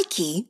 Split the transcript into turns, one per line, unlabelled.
Nike